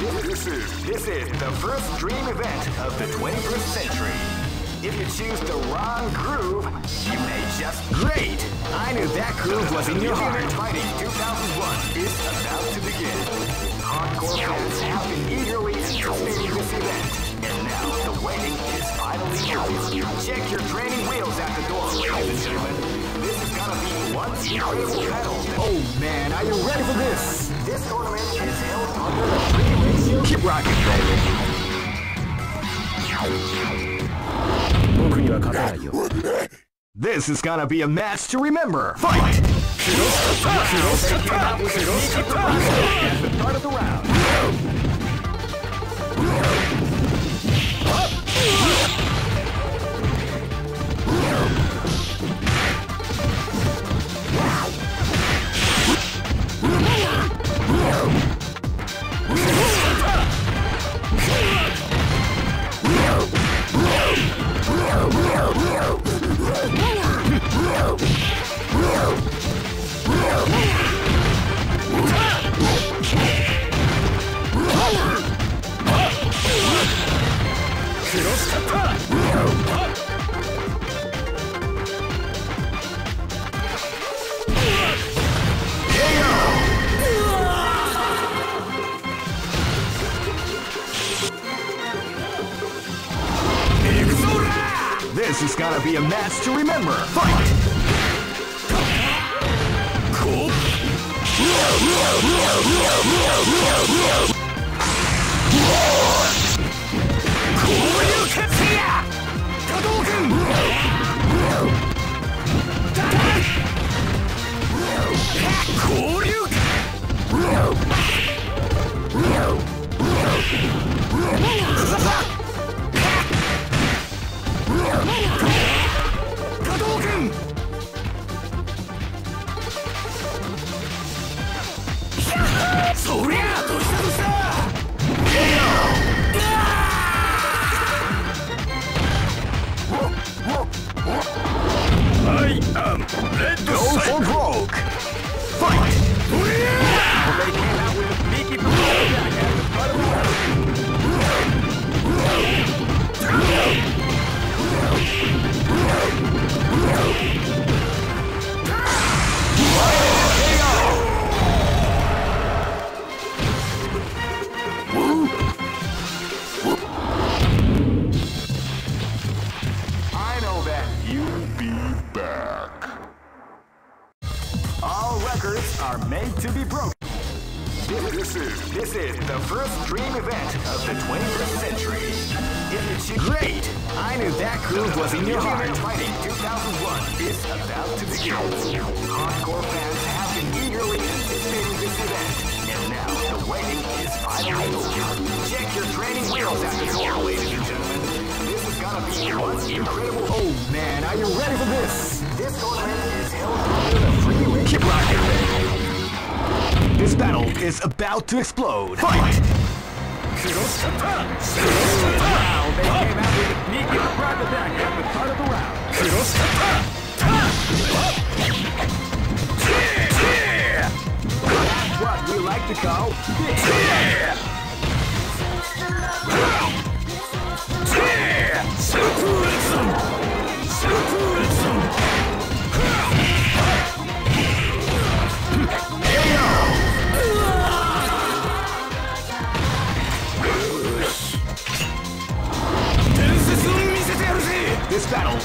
This is this is the first dream event of the 21st century. If you choose the wrong groove, you may just great. I knew that groove was in your heart. Fighting 2001 is about to begin. Hardcore fans have been eagerly anticipating this event, and now the waiting is finally over. Check your training wheels at the door, ladies and gentlemen. This is gonna be one incredible battle. Oh man, are you ready for this? This tournament is held under the. Keep rocking, baby. This is gonna be a match to remember. Fight! Start of the round. クロスカッター This is gonna be a match to remember. Fight! To explode. Fight! Wow, they came out with a sneaky surprise attack at the start of the round. That's what we like to call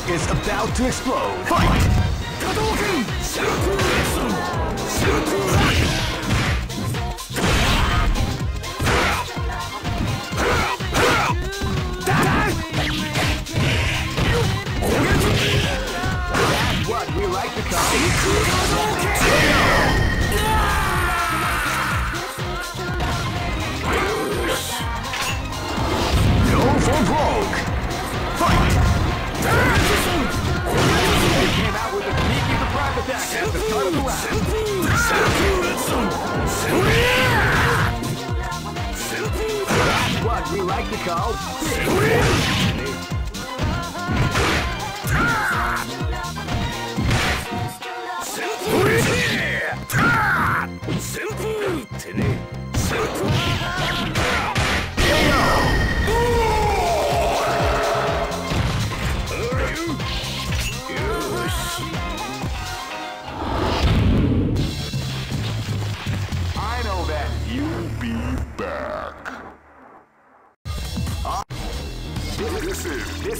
is about to explode. Fight! That's what we like to call That's what we like to call big. is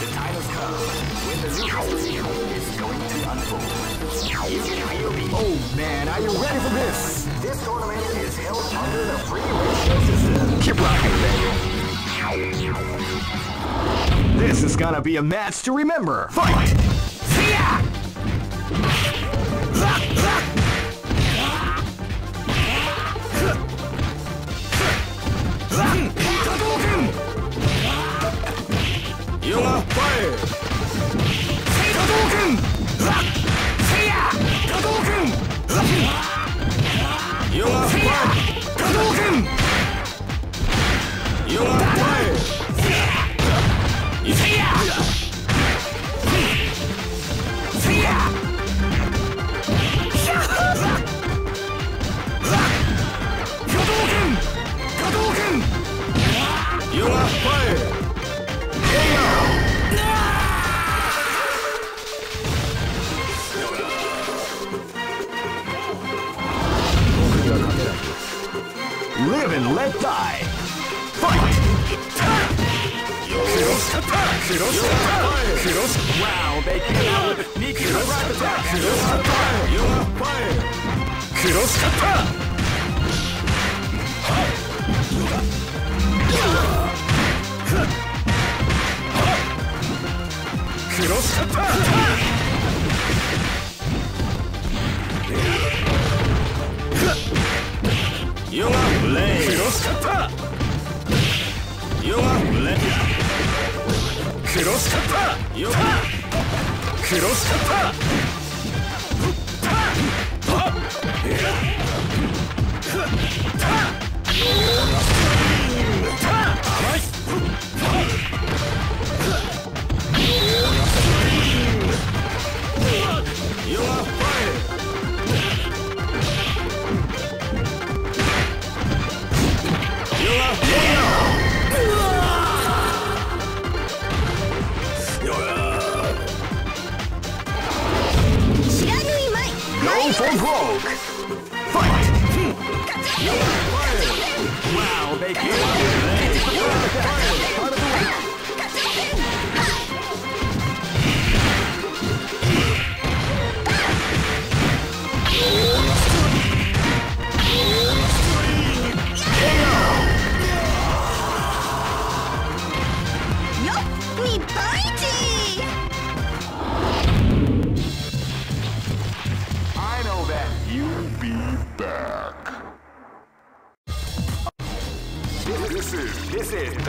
The time has come when the new history is going to unfold. Oh man, are you ready for this? this tournament is held under the free ratio system. Keep rocking, baby. This is gonna be a match to remember. Fight! See ya! 君 Live and let die. Fight! Wow, they came out with a sneaky surprise attack. しカッターヨガブレクロスカッターヨガクロスカッタータッ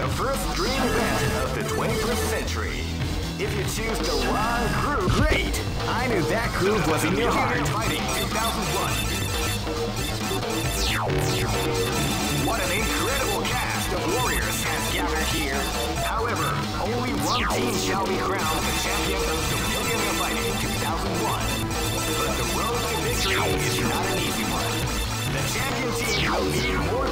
the first dream event of the 21st century. If you choose the wrong groove, great! I knew that groove was in your heart. Fighting 2001. What an incredible cast of warriors has gathered here. However, only one team shall be crowned the champion of the Millionaire Fighting 2001. But the road to victory is not an easy one. The champion team will need more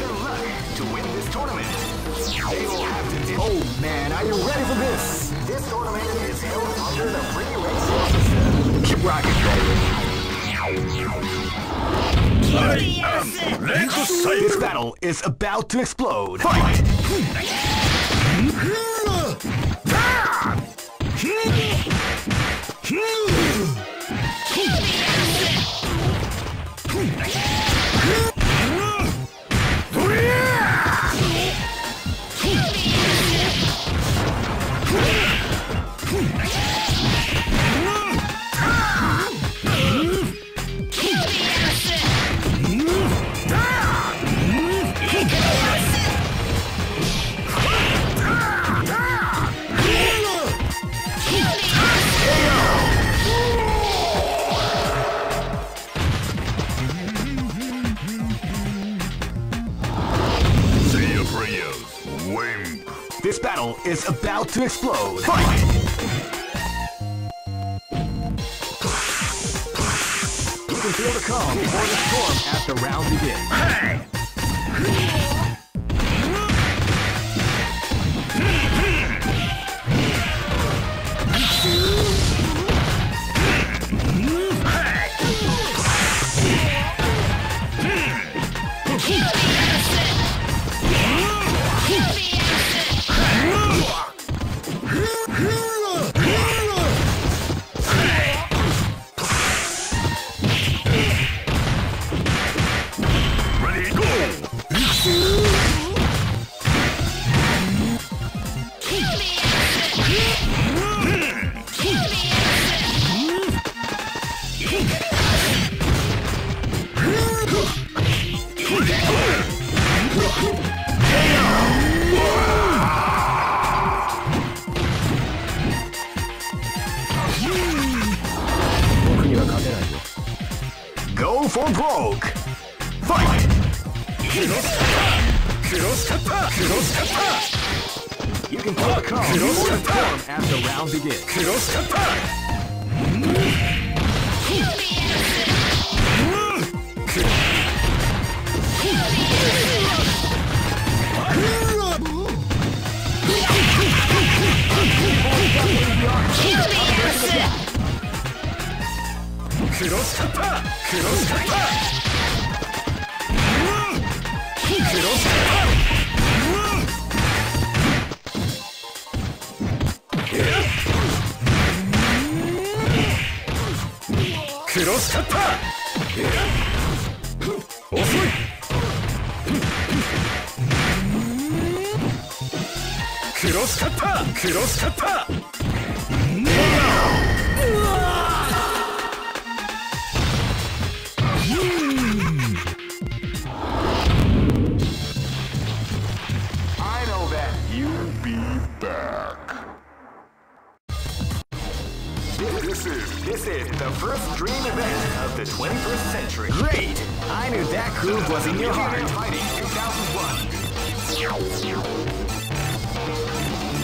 tournament. They will have to dip. Oh man, are you ready for this? This tournament is held under the free system. Keep rocking, baby. This battle is about to explode. Fight! Say battle is about to explode. Fight! can feel the calm before the storm the round begins. Ready,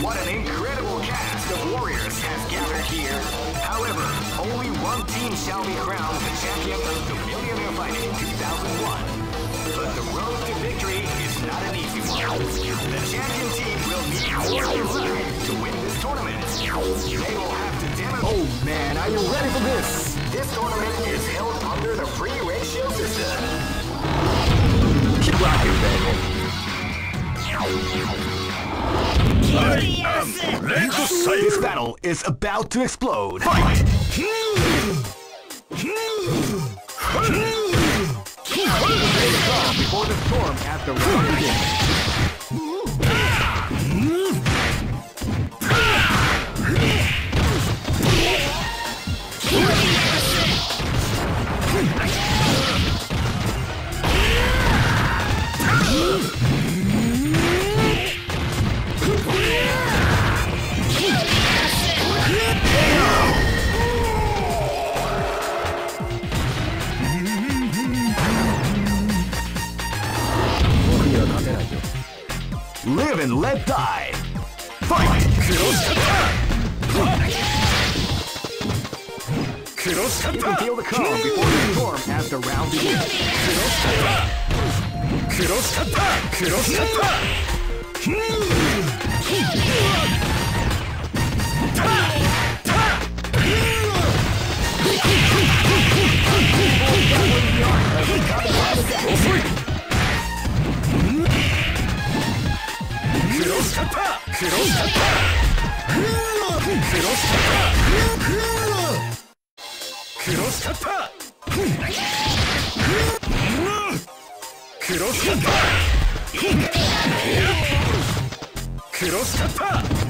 What an incredible cast of warriors has gathered here. However, only one team shall be crowned the champion of the Millionaire Fighting 2001. But the road to victory is not an easy one. The champion team will need more than luck to win this tournament. They will have to demonstrate. Oh man, are you ready for this? This tournament is held under the free ratio system. Keep rocking, baby. This battle is about to explode. Fight! Before the storm as the live and let die. Fight! You can feel the calm before the storm as the round begins. Go free! クロスカッター遅いクロスカッパクロスカッパクロスカッパクロスカッパクロスカッパ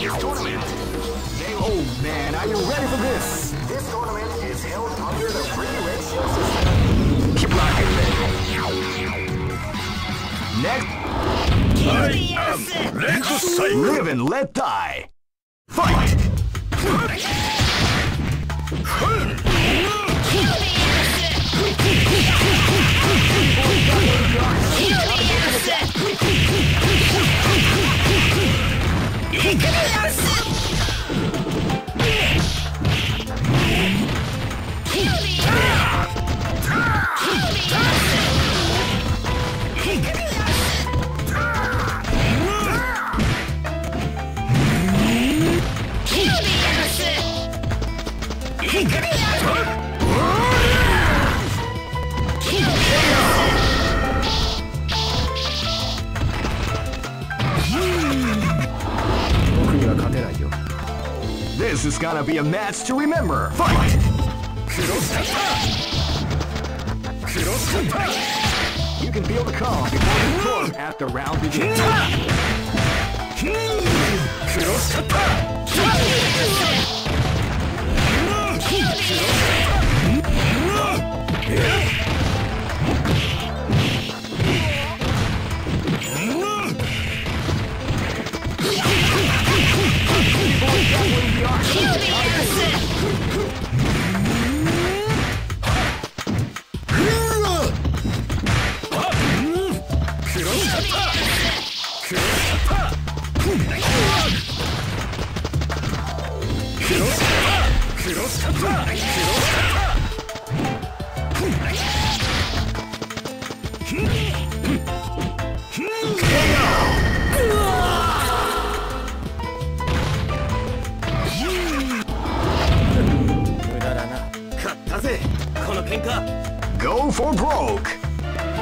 to this tournament. They Oh man, are you ready for this? this tournament is held under the free ratio system. Keep rocking, baby. Next, I am Red Cycle. live and let die. Fight! いくでやんす This is gonna be a match to remember. Fight! You can feel the calm before the storm after round begins. Yeah. クロスカッターぜこの喧嘩 Go for broke.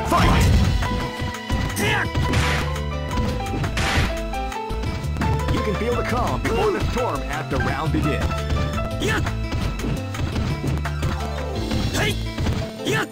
Fight! You can feel the calm before the storm at the round begins. やっはいやっ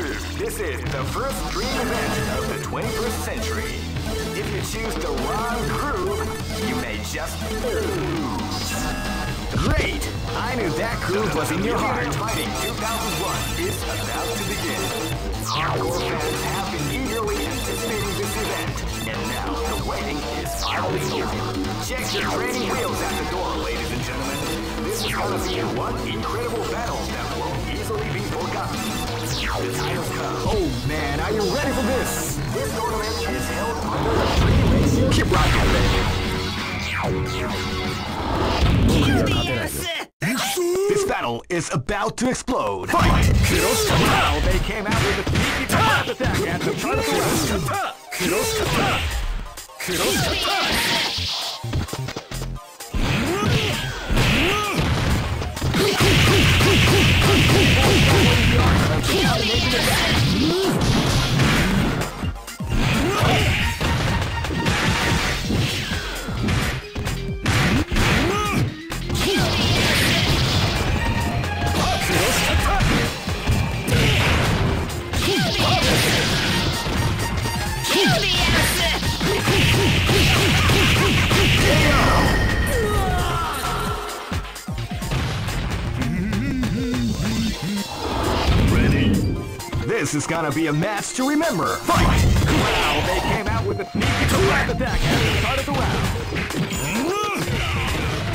This is the first dream event of the 21st century. If you choose the wrong groove, you may just lose. Great! I knew that groove was in your heart. Fighting 2001 is about to begin. Hardcore fans have been eagerly anticipating this event, and now the waiting is finally over. Check your training wheels at the door, ladies and gentlemen. This is gonna be one incredible battle that won't easily be forgotten. Oh man, are you ready for this? This tournament is held under the. Keep baby. This battle is about to explode. Fight! Now they came out with a sneaky attack at the front of the round. ス This is gonna be a match to remember. Fight! Wow, they came out with a sneaky attack at the start of the round.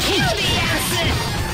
Go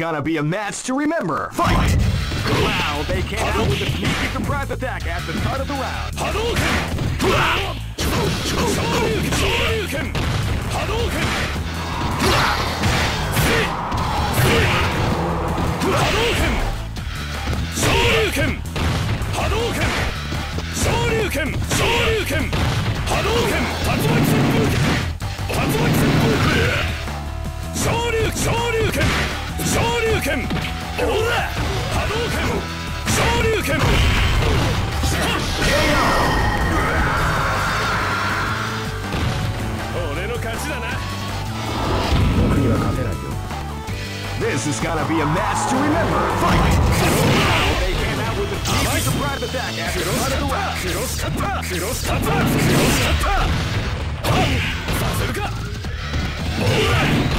gonna be a match to remember. Fight! Wow, they came out with a sneaky surprise attack at the start of the round. Hadouken! Hadouken! Hadouken! Hadouken! Shoryuken! Shoryuken! Hadouken! Tatsumaki Senpukyaku! Tatsumaki Senpukyaku! Shoryuken! Shoryuken! 竜拳波動拳昇竜拳昇竜拳波動拳竜巻旋風拳竜巻旋風拳昇竜昇竜拳昇竜拳おら波動拳昇竜拳俺の勝ちだな This is gonna be a match to remember. Fight! They came out with a sneaky surprise attack at the start of the round. クロスカッタークロスカッタークロスカッターはっさせるかおらお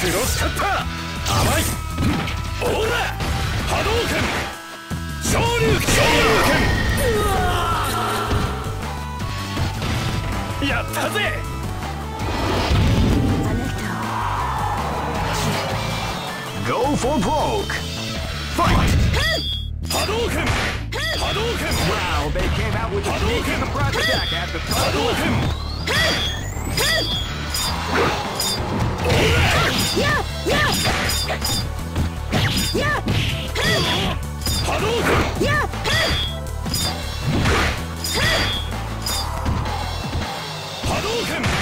クロスカッター甘い。オーラ波動拳。昇竜昇竜拳。やったぜ。波動拳。波動拳。波動拳。波動拳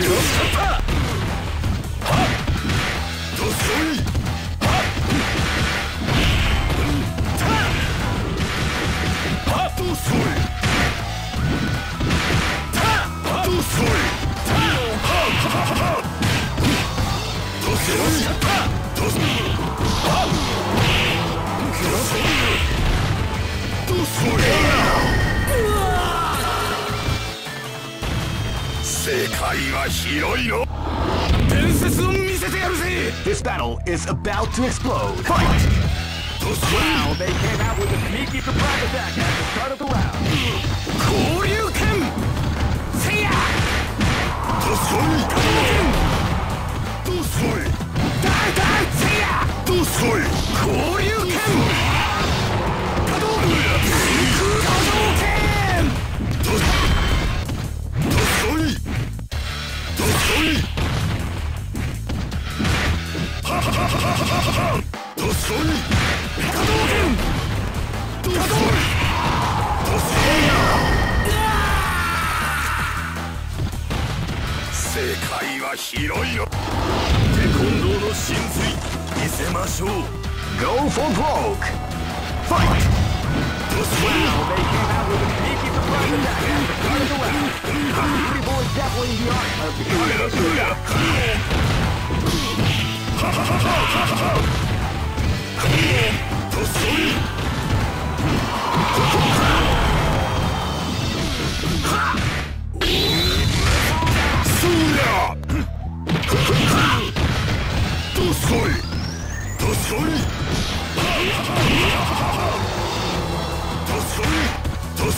ク世界は広いの伝説を見せてやるぜ This battle is about to explode. Fight. Wow, they came out with a sneaky surprise attack at the start of the round. 交流拳せやどうするどうする大大せやどうする交流拳可動可動拳どうする広いのテコンドーの真髄見せましょう Go for broke. Fight. Wow, they came out with a sneaky surprise attack at the start of the round. Beautiful is definitely the art of the combination attack. どうど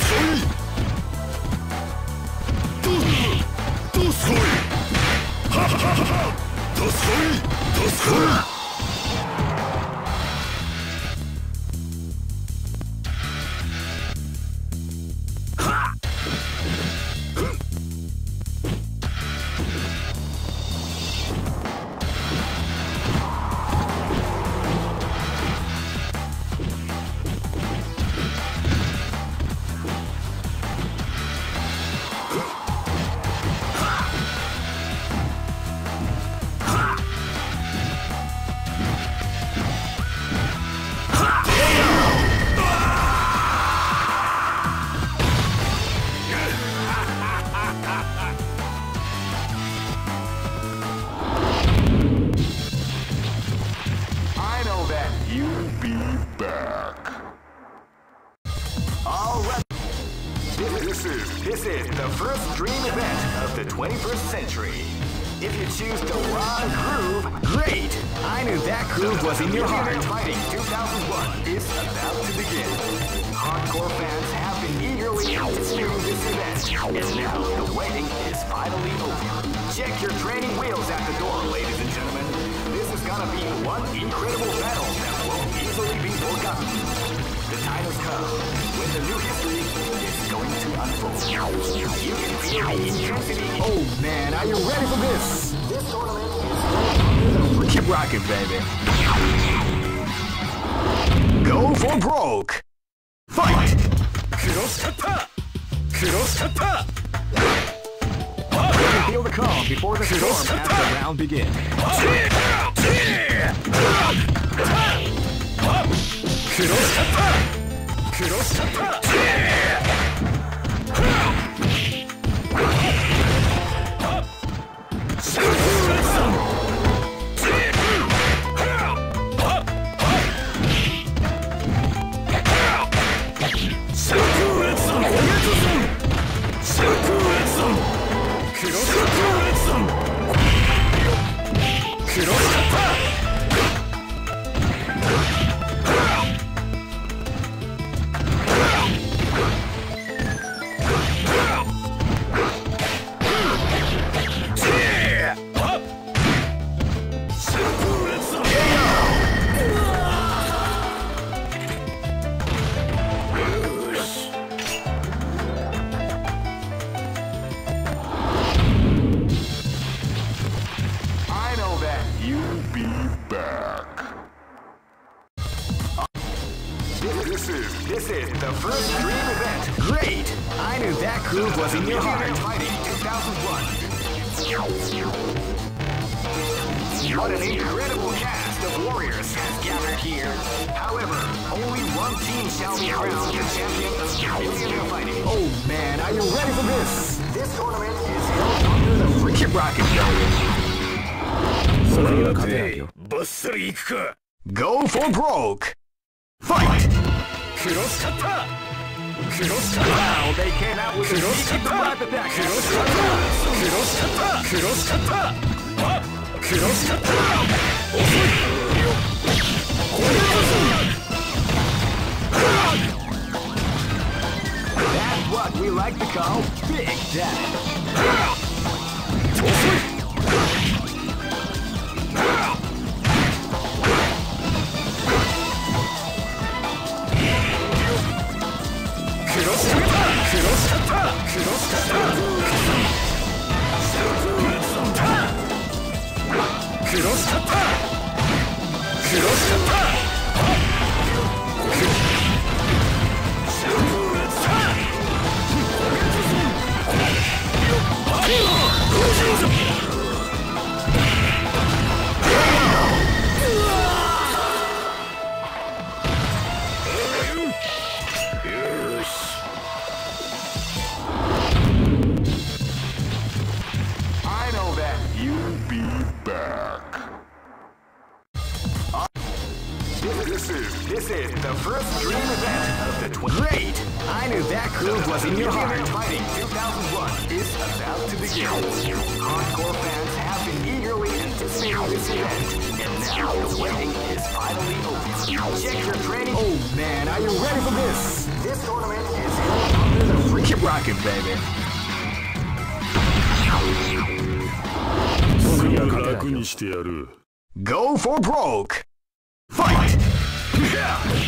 すこい Go for broke! Fight! Cross Cutter! Cross feel the calm before the storm as the round. Cross! Cross! You're broke! Fight! Cross Cutter! Cross Cutter! They came out with a secret weapon back! Cross Cutter! Cross Cutter! Cross Cutter! Cross Cutter! That's what we like to call big daddy! クロスカッタクロスカクロスカク this is this is the first dream event of the tw- Great! I knew that groove was in your heart. Fighting 2001 is about to begin. Hardcore fans have been eagerly anticipating this event, and now the waiting is finally over. Check your training. Oh man, are you ready for this? This tournament is held under the free. Keep rocking, baby. すぐ楽にしてやる Go for broke. Fight! ク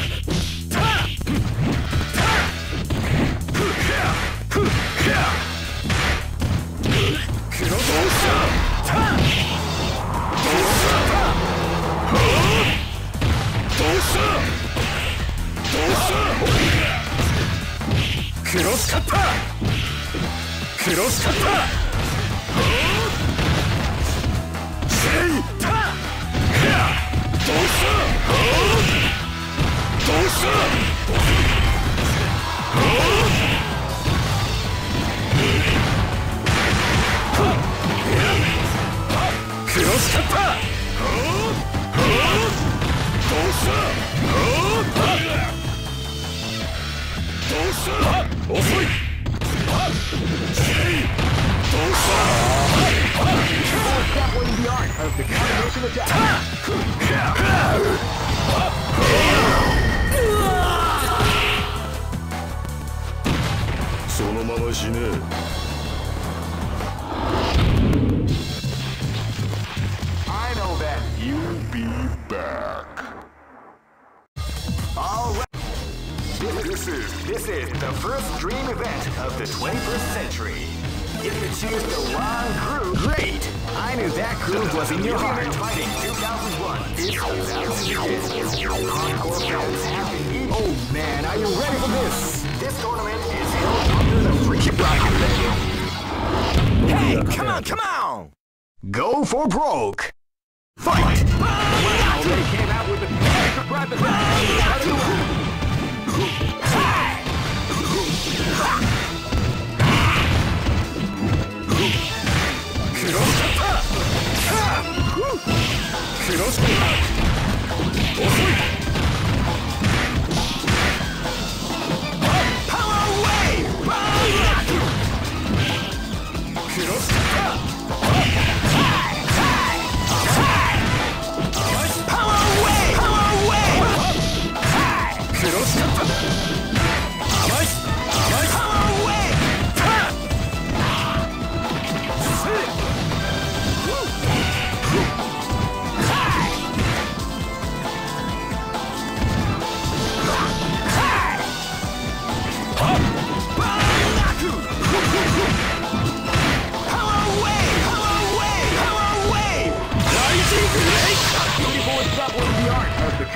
クロスコーー遅い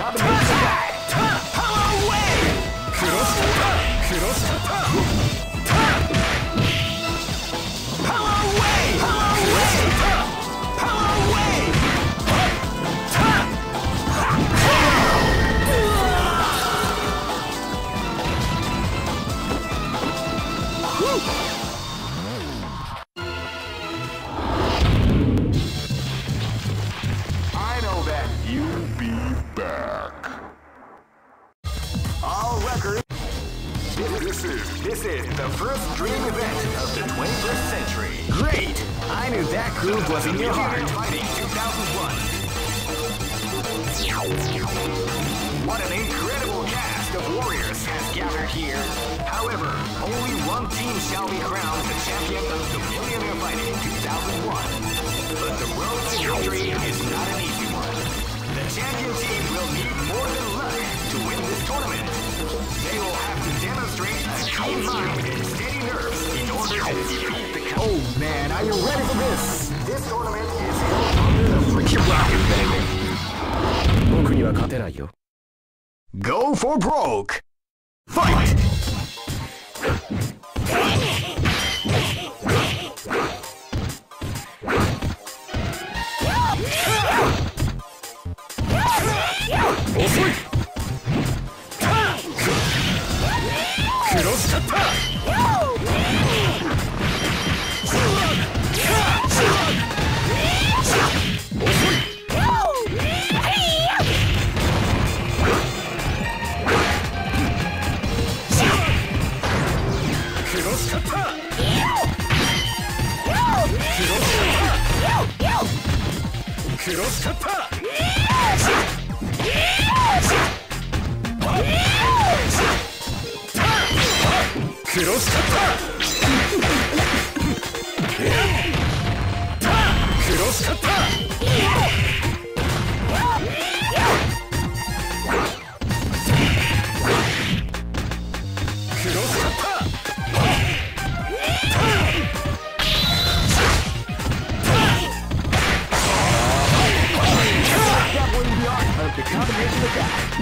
art of the combination attack. I shall be crowned the champion of Millionaire Fighting 2001. But the road to victory is not an easy one. The champion team will need more than luck to win this tournament. They will have to demonstrate a keen mind and steady nerves in order to defeat the. Oh man, are you ready for this? This tournament is Keep rocking, baby. go for broke! Fight! 黒しかった。黒しかった。黒しかー the combination attack.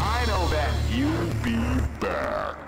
I know that. You'll be back.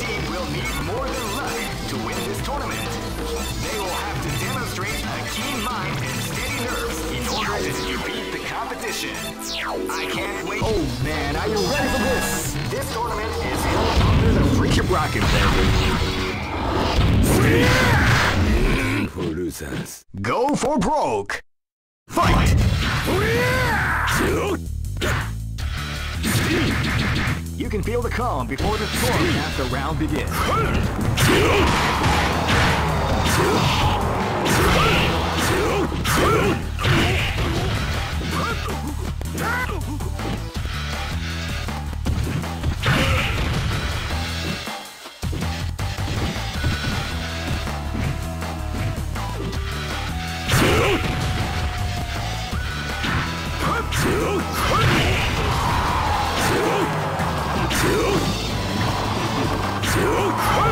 Team will need more than luck to win this tournament. They will have to demonstrate a keen mind and steady nerves in order to defeat the competition. I can't wait. Oh man, are you ready for this? This tournament is held under the Keep rocking, baby. For losers. Go for broke. Fight! You can feel the calm before the storm as the round begins. Time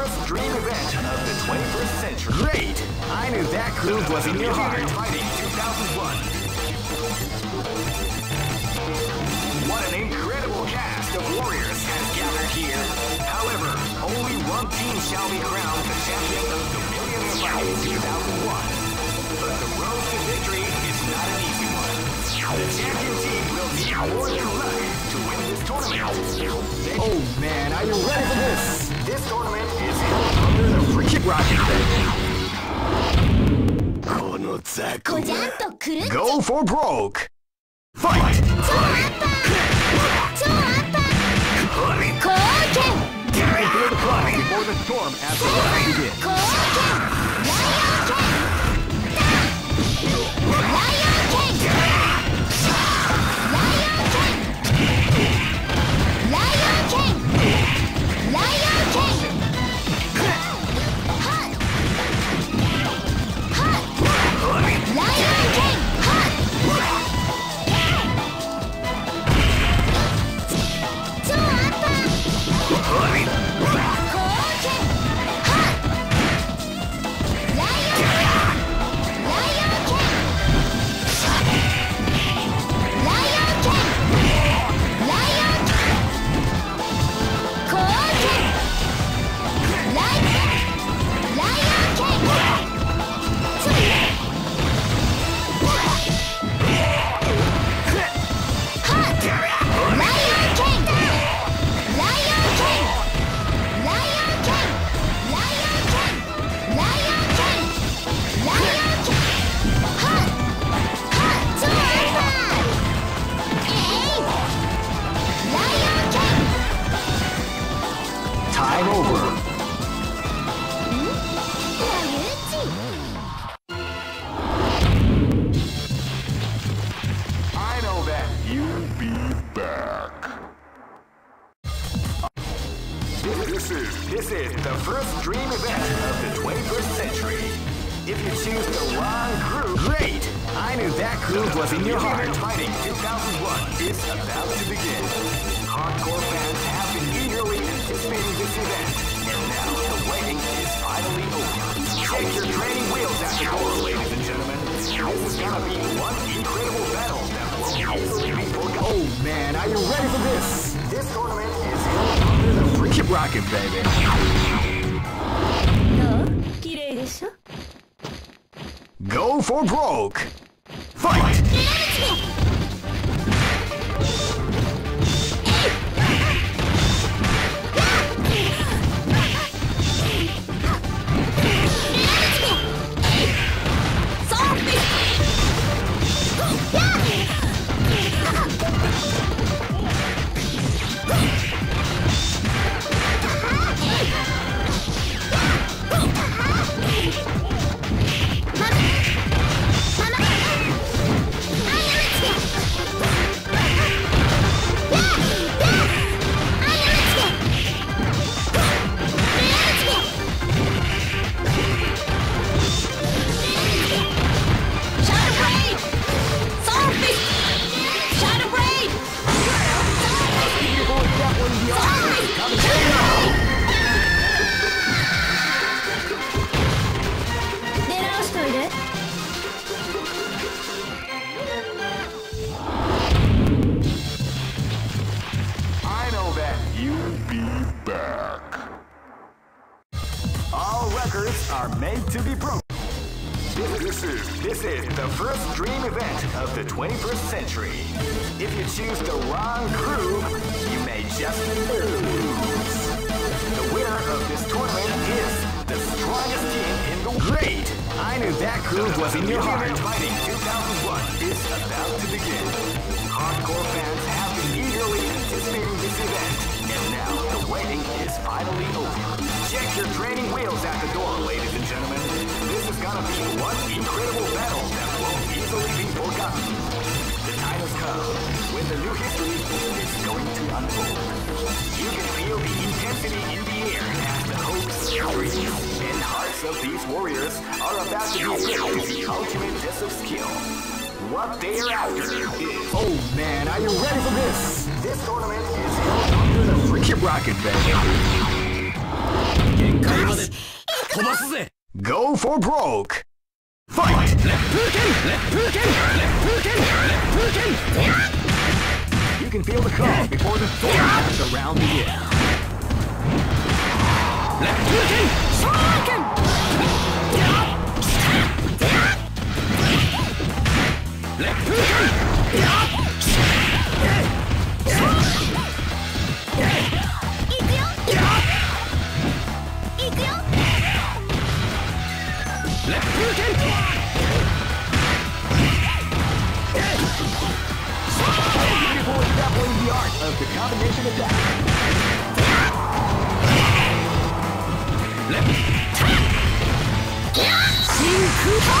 first dream event of the 21st century. Great! I knew that groove was in your heart. Fighting 2001. What an incredible cast of warriors has gathered here. However, only one team shall be crowned the champion of the Millionaire Fighting 2001. But the road to victory is not an easy one. The champion team will need more than luck to win this tournament. Oh man, are you ready for this? このザクは Go for broke! Fight! 超アッパー貢献貢献 rocking, baby. Go for broke. What incredible battle that won't easily be forgotten. The time has come when the new history is going to unfold. You can feel the intensity in the air as the hopes, dreams, and hearts of these warriors are about to be filled with the ultimate test of skill. What they are after is... Oh man, are you ready for this? This tournament is held under the... Keep rocking, baby. 限界まで飛ばすぜ Go for broke! Fight! You can feel the calm before the storm around the round begins. Left Purkin! Left Purkin! showing the art of the combination attack. Let me. Left. Shin Kubo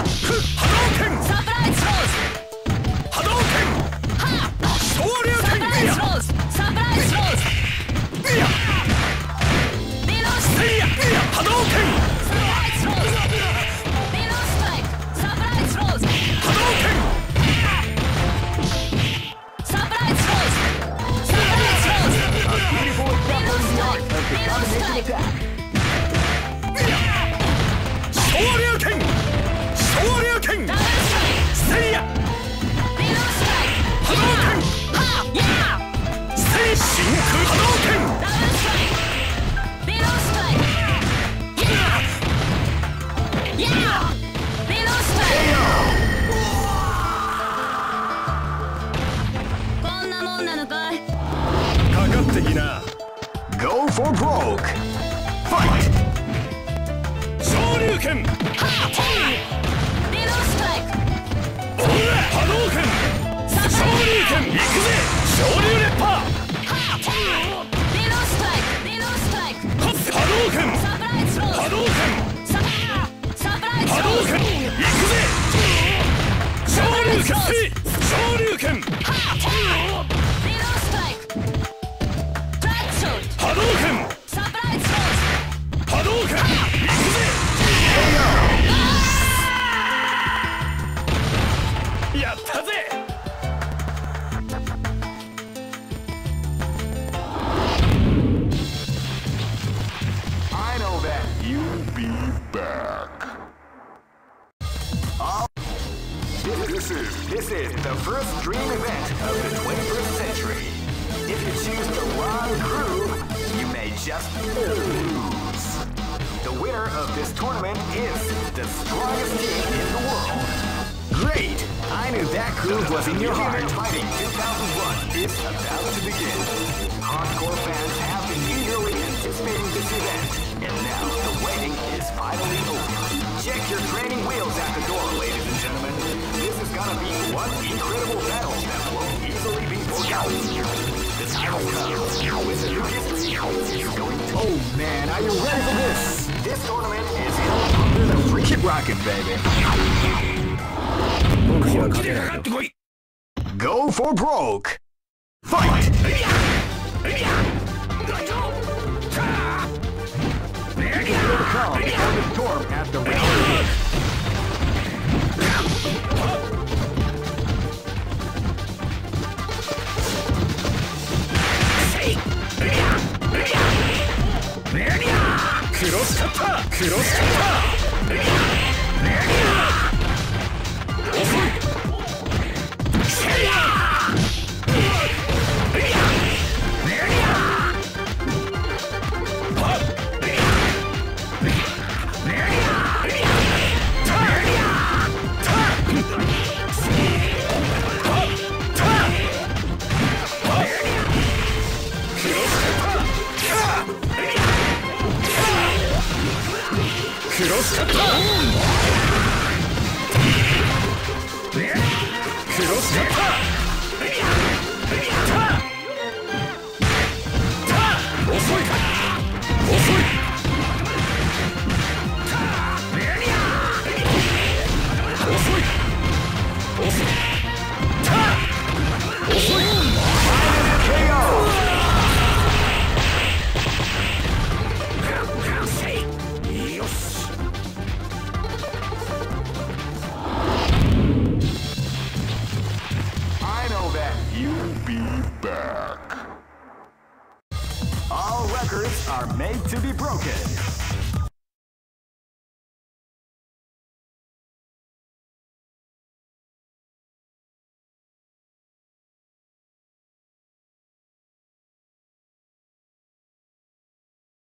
かかってきな。Go for broke. Fight! 昇竜拳。はっビールストライクおら波動拳。昇竜拳。行くぜ。昇竜烈波ビー。ルストライクビールストライク波動拳。サプライズローズ波動拳。ササプライズローズ波動拳。行くぜ。昇竜拳。昇竜拳。ビートライクトラック this is the first dream event of the 21st century. If you choose the wrong groove, you may just lose. The winner of this tournament is the strongest team in the world. Great! I knew that groove was in your heart. Fighting 2001 is about to begin. Hardcore fans have been eagerly anticipating this event, and now the waiting is finally over. Check your training wheels at the door, ladies and gentlemen gonna be one incredible battle that won't easily be forgotten. A new history. Oh man, are you ready for this? This tournament is held under the free. Keep rocking, baby. Go for broke. Fight!